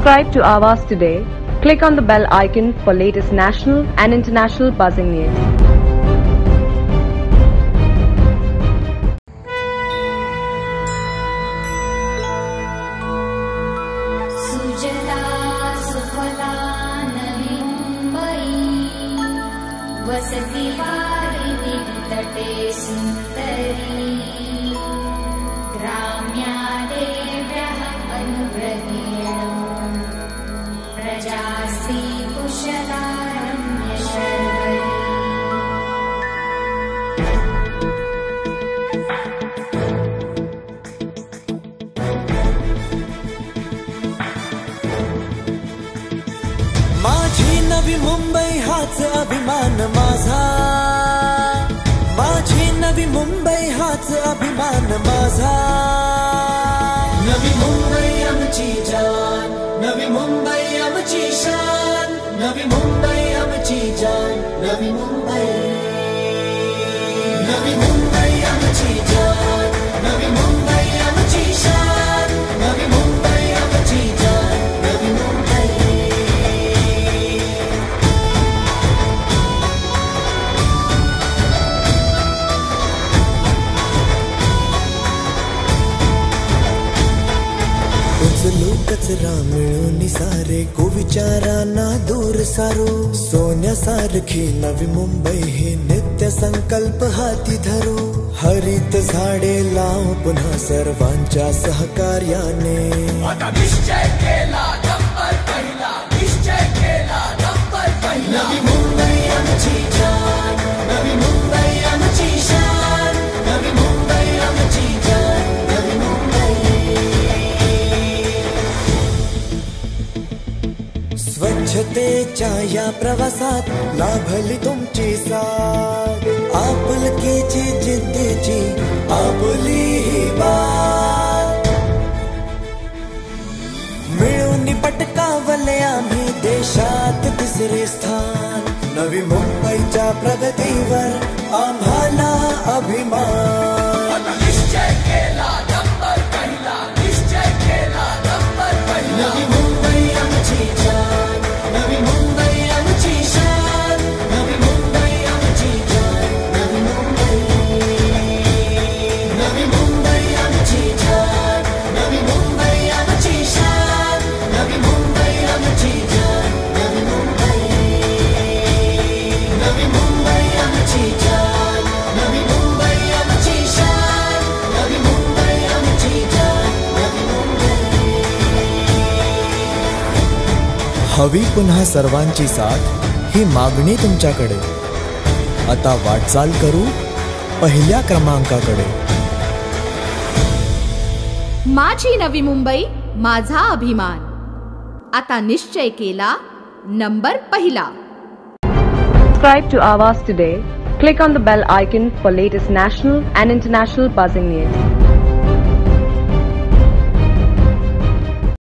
Subscribe to Avas today. Click on the bell icon for latest national and international buzzing news. सुजला सुफला नवी मुंबई वसति वारिणि तटे सुन्दरी नवी मुंबई हाच अभिमान माझा माझी नवी मुंबई हाच अभिमान माझा नवी मुंबई आमची जान नवी मुंबई नवी मुंबई नवी मुंबई आमची जान नवी मुंबई आमची शान नवी मुंबई आमची जान नवी मुंबई उचलू कचरा मिळून सारे कुविचारांना दूर सारो। सोन्यासारखी नवी मुंबई हे नित्य संकल्प हाती धरो। हरित झाडे लाव पुन्हा सर्वांच्या सहकार्याने। आता निश्चय केला स्वच्छतेच्या या प्रवासात लाभली तुमची साथ। आपुलकीची जिद्दीची आपुली ही बात। मिळून पटकावले आम्ही देशात तिसरे स्थान। नवी मुंबईच्या प्रगतीवर आम्हाला हवी पुन्हा सर्वांची साथ ही मागणी तुमच्याकडे आता वाटचाल करू पहिल्या क्रमांकाकडे माझी नवी मुंबई माझा अभिमान आता निश्चय केला नंबर पहिला Subscribe to Avas today. Click on the bell icon for latest national and international buzzing news.